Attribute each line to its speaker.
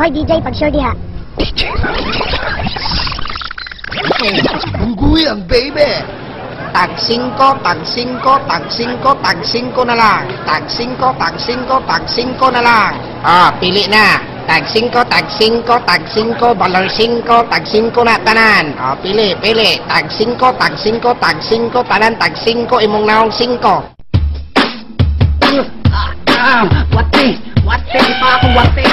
Speaker 1: Hoy DJ, pag-share diha.
Speaker 2: Unggoy ang baby. Tag 5, tag 5, tag 5, tag 5 na lang. Tag 5, tag 5, tag 5 na lang. Ah, pili na. Tag 5, tag 5, tag 5, balor 5, tag 5 na tanan. Ah, pili, pili. Tag 5, tag 5, tag 5, tanan, tag 5, imong naong 5.
Speaker 3: Ah, wati! Wati pa ako,
Speaker 4: I
Speaker 1: say